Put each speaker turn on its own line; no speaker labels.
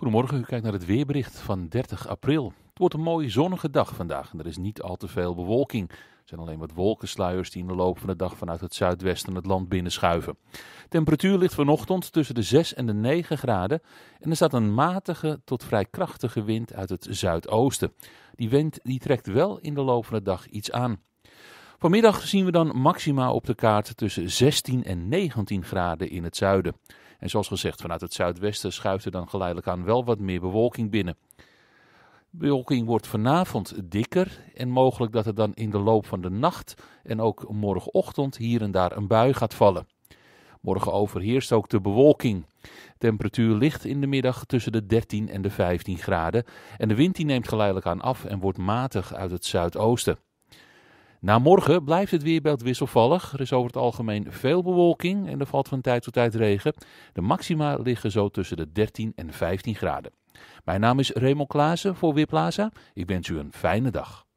Goedemorgen, u kijkt naar het weerbericht van 30 april. Het wordt een mooie zonnige dag vandaag en er is niet al te veel bewolking. Er zijn alleen wat wolkensluiers die in de loop van de dag vanuit het zuidwesten het land binnenschuiven. Temperatuur ligt vanochtend tussen de 6 en de 9 graden en er staat een matige tot vrij krachtige wind uit het zuidoosten. Die wind die trekt wel in de loop van de dag iets aan. Vanmiddag zien we dan maxima op de kaart tussen 16 en 19 graden in het zuiden. En zoals gezegd, vanuit het zuidwesten schuift er dan geleidelijk aan wel wat meer bewolking binnen. Bewolking wordt vanavond dikker en mogelijk dat er dan in de loop van de nacht en ook morgenochtend hier en daar een bui gaat vallen. Morgen overheerst ook de bewolking. Temperatuur ligt in de middag tussen de 13 en de 15 graden en de wind die neemt geleidelijk aan af en wordt matig uit het zuidoosten. Na morgen blijft het weerbeeld wisselvallig. Er is over het algemeen veel bewolking en er valt van tijd tot tijd regen. De maxima liggen zo tussen de 13 en 15 graden. Mijn naam is Raymond Klaassen voor Weerplaza. Ik wens u een fijne dag.